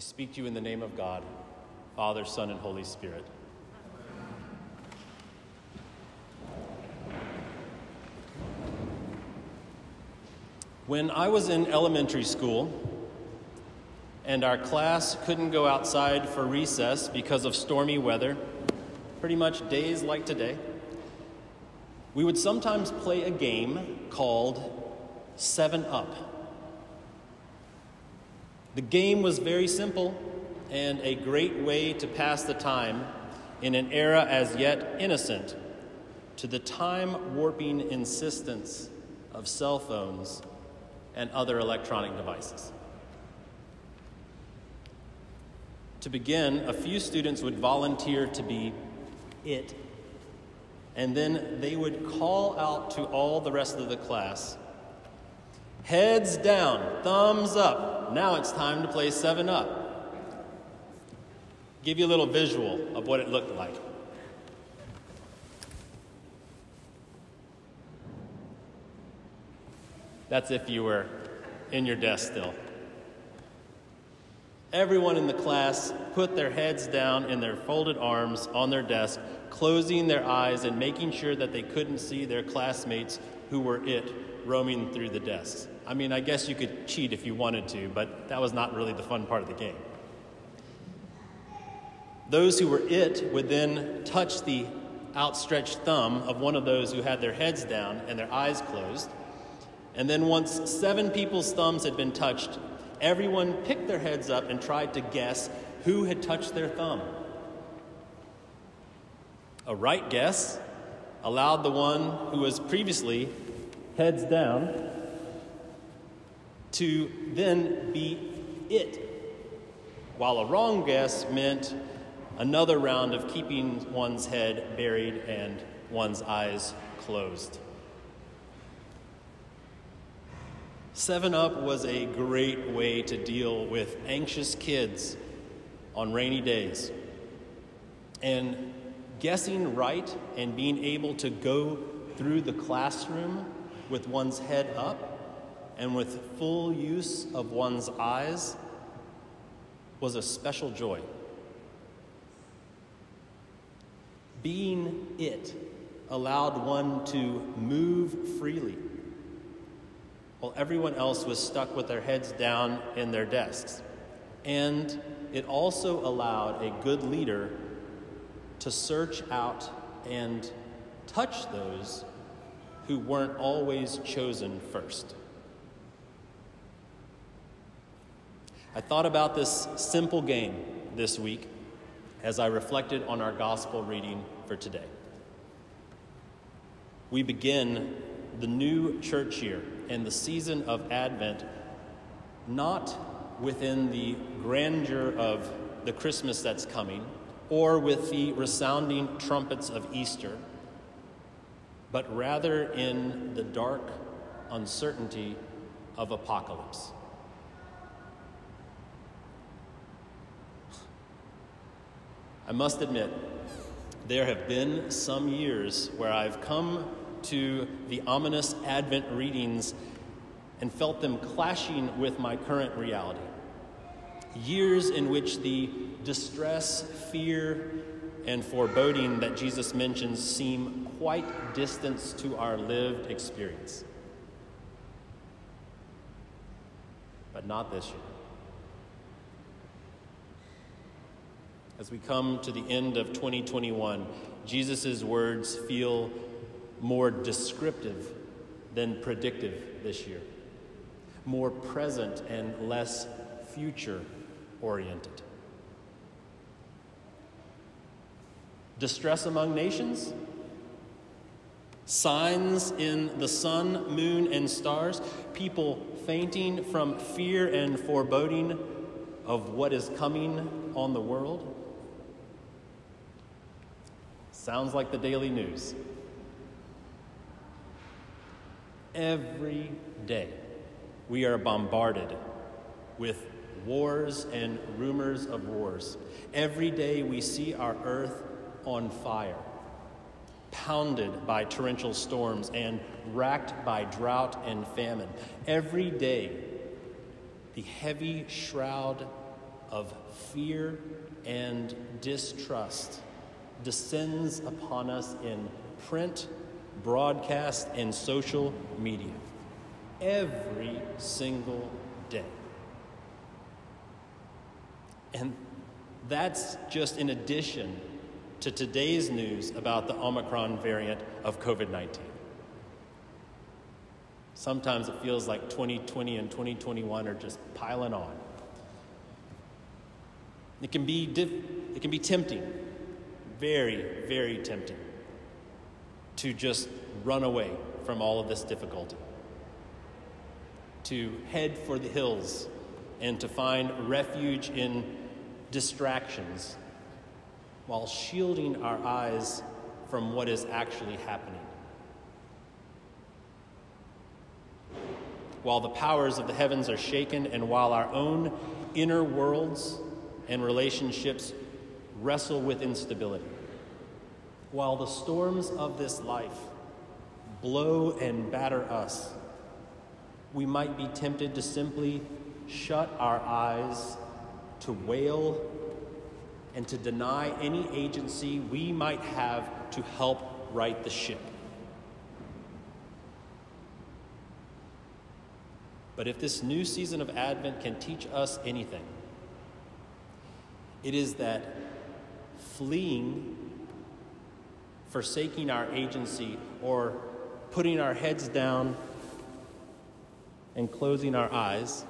speak to you in the name of God, Father, Son, and Holy Spirit. When I was in elementary school and our class couldn't go outside for recess because of stormy weather, pretty much days like today, we would sometimes play a game called Seven Up. The game was very simple and a great way to pass the time in an era as yet innocent to the time warping insistence of cell phones and other electronic devices. To begin, a few students would volunteer to be it, and then they would call out to all the rest of the class Heads down, thumbs up. Now it's time to play 7 Up. Give you a little visual of what it looked like. That's if you were in your desk still. Everyone in the class put their heads down in their folded arms on their desk, closing their eyes and making sure that they couldn't see their classmates who were it roaming through the desks. I mean, I guess you could cheat if you wanted to, but that was not really the fun part of the game. Those who were it would then touch the outstretched thumb of one of those who had their heads down and their eyes closed. And then, once seven people's thumbs had been touched, everyone picked their heads up and tried to guess who had touched their thumb. A right guess allowed the one who was previously heads down to then be it, while a wrong guess meant another round of keeping one's head buried and one's eyes closed. Seven Up was a great way to deal with anxious kids on rainy days. And guessing right and being able to go through the classroom with one's head up and with full use of one's eyes was a special joy. Being it allowed one to move freely, while everyone else was stuck with their heads down in their desks. And it also allowed a good leader to search out and touch those who weren't always chosen first. I thought about this simple game this week as I reflected on our gospel reading for today. We begin the new church year and the season of Advent not within the grandeur of the Christmas that's coming or with the resounding trumpets of Easter, but rather in the dark uncertainty of apocalypse. I must admit, there have been some years where I've come to the ominous Advent readings and felt them clashing with my current reality. Years in which the distress, fear, and foreboding that Jesus mentions seem quite distant to our lived experience. But not this year. As we come to the end of 2021, Jesus' words feel more descriptive than predictive this year, more present and less future oriented. Distress among nations? Signs in the sun, moon, and stars? People fainting from fear and foreboding of what is coming on the world? Sounds like the daily news. Every day, we are bombarded with wars and rumors of wars. Every day, we see our earth on fire, pounded by torrential storms and racked by drought and famine. Every day, the heavy shroud of fear and distrust descends upon us in print, broadcast, and social media every single day. And that's just in addition to today's news about the Omicron variant of COVID 19. Sometimes it feels like 2020 and 2021 are just piling on. It can be, diff- it can be tempting, very, very tempting, to just run away from all of this difficulty, to head for the hills and to find refuge in distractions while shielding our eyes from what is actually happening. While the powers of the heavens are shaken, and while our own inner worlds and relationships wrestle with instability, while the storms of this life blow and batter us, we might be tempted to simply shut our eyes, to wail, and to deny any agency we might have to help right the ship. But if this new season of Advent can teach us anything, it is that fleeing, forsaking our agency, or putting our heads down and closing our eyes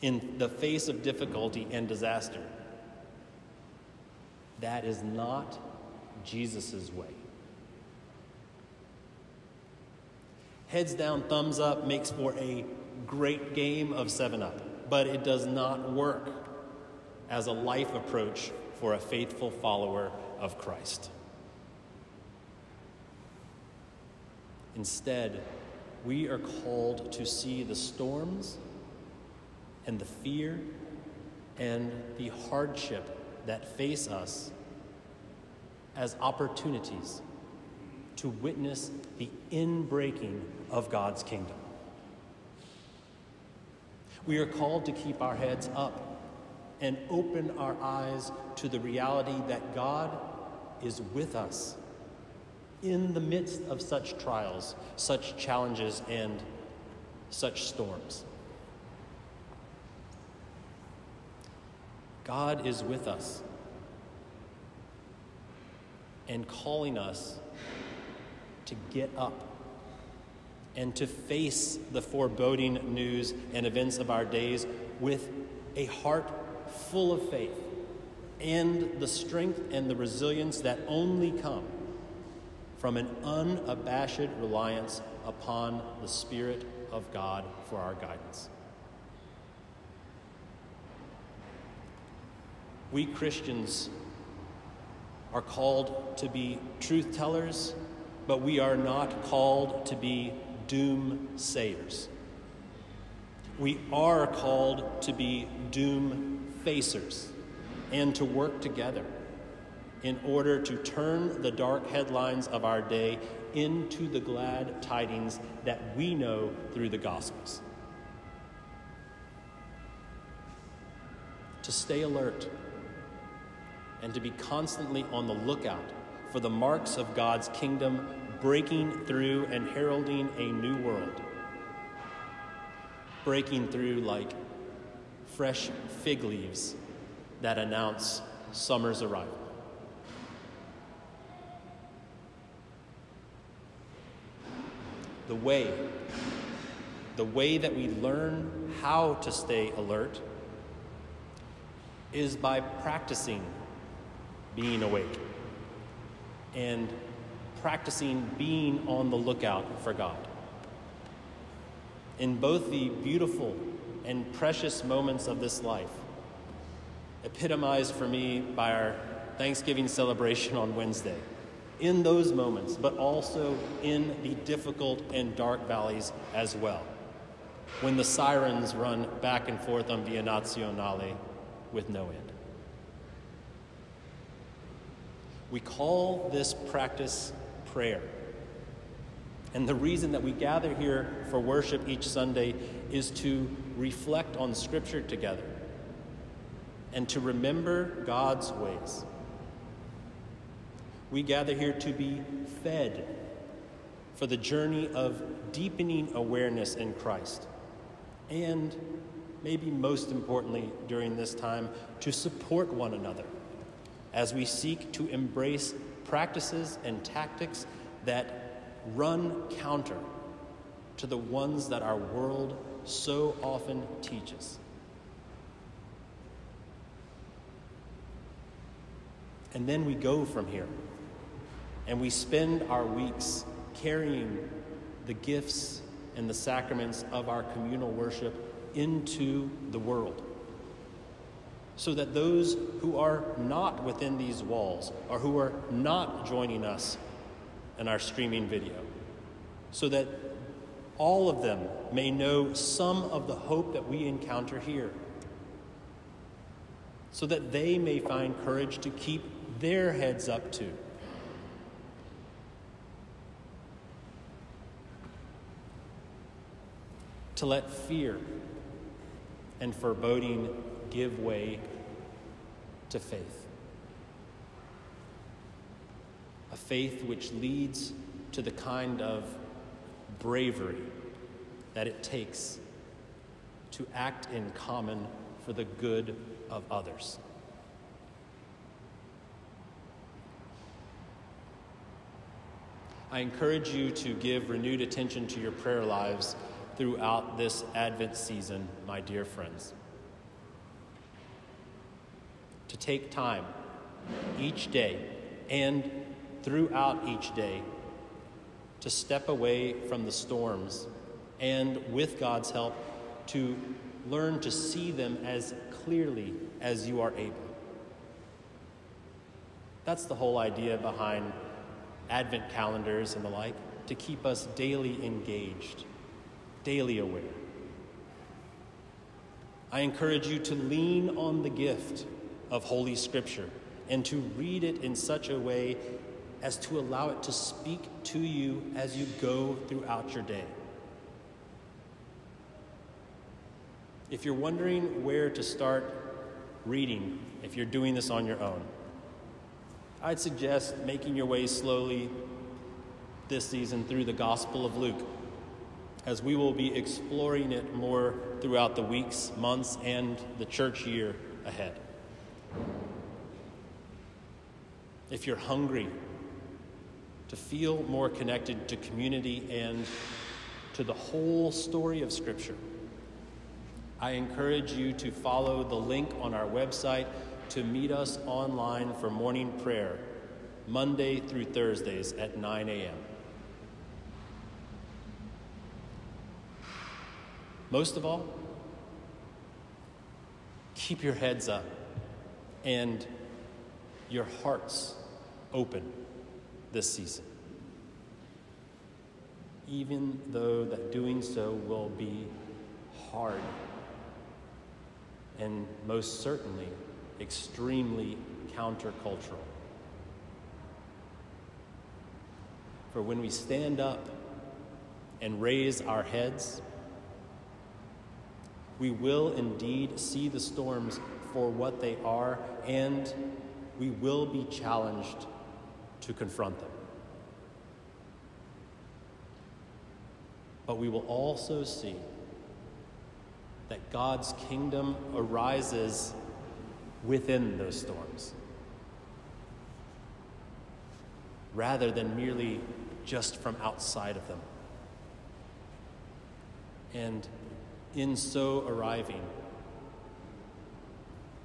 in the face of difficulty and disaster. That is not Jesus' way. Heads down, thumbs up makes for a great game of 7 Up, but it does not work as a life approach for a faithful follower of Christ. Instead, we are called to see the storms and the fear and the hardship that face us as opportunities to witness the inbreaking of God's kingdom. We are called to keep our heads up and open our eyes to the reality that God is with us in the midst of such trials, such challenges, and such storms. God is with us and calling us to get up and to face the foreboding news and events of our days with a heart full of faith and the strength and the resilience that only come from an unabashed reliance upon the Spirit of God for our guidance. We Christians are called to be truth tellers, but we are not called to be doom sayers. We are called to be doom facers and to work together in order to turn the dark headlines of our day into the glad tidings that we know through the Gospels. To stay alert and to be constantly on the lookout for the marks of God's kingdom breaking through and heralding a new world. Breaking through like fresh fig leaves that announce summer's arrival. The way, the way that we learn how to stay alert is by practicing being awake and practicing being on the lookout for God. In both the beautiful and precious moments of this life, epitomized for me by our Thanksgiving celebration on Wednesday, in those moments, but also in the difficult and dark valleys as well, when the sirens run back and forth on Via Nazionale with no end. We call this practice prayer. And the reason that we gather here for worship each Sunday is to reflect on Scripture together and to remember God's ways. We gather here to be fed for the journey of deepening awareness in Christ. And maybe most importantly during this time, to support one another as we seek to embrace practices and tactics that run counter to the ones that our world so often teaches. And then we go from here and we spend our weeks carrying the gifts and the sacraments of our communal worship into the world. So that those who are not within these walls or who are not joining us in our streaming video, so that all of them may know some of the hope that we encounter here, so that they may find courage to keep their heads up too. To let fear and foreboding give way to faith. A faith which leads to the kind of bravery that it takes to act in common for the good of others. I encourage you to give renewed attention to your prayer lives throughout this Advent season, my dear friends. To take time each day and throughout each day to step away from the storms and, with God's help, to learn to see them as clearly as you are able. That's the whole idea behind Advent calendars and the like, to keep us daily engaged daily aware. I encourage you to lean on the gift of Holy Scripture and to read it in such a way as to allow it to speak to you as you go throughout your day. If you're wondering where to start reading, if you're doing this on your own, I'd suggest making your way slowly this season through the Gospel of Luke as we will be exploring it more throughout the weeks, months, and the church year ahead. If you're hungry to feel more connected to community and to the whole story of Scripture, I encourage you to follow the link on our website to meet us online for morning prayer, Monday through Thursdays at 9 a.m. Most of all, keep your heads up and your hearts open this season. Even though that doing so will be hard and most certainly extremely countercultural. For when we stand up and raise our heads, we will indeed see the storms for what they are, and we will be challenged to confront them. But we will also see that God's kingdom arises within those storms rather than merely just from outside of them. And in so arriving,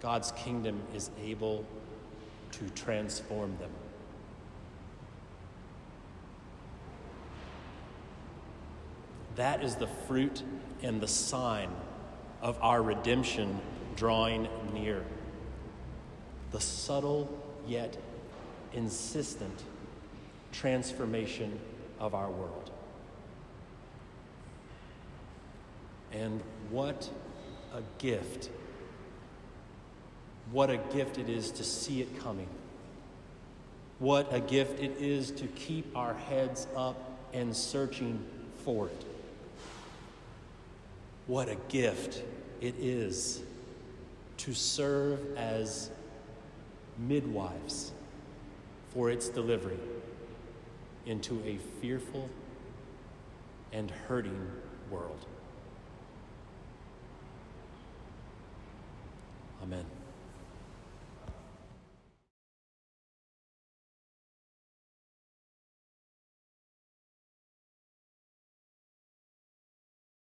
God's kingdom is able to transform them. That is the fruit and the sign of our redemption drawing near. The subtle yet insistent transformation of our world. And what a gift. What a gift it is to see it coming. What a gift it is to keep our heads up and searching for it. What a gift it is to serve as midwives for its delivery into a fearful and hurting world. Amen.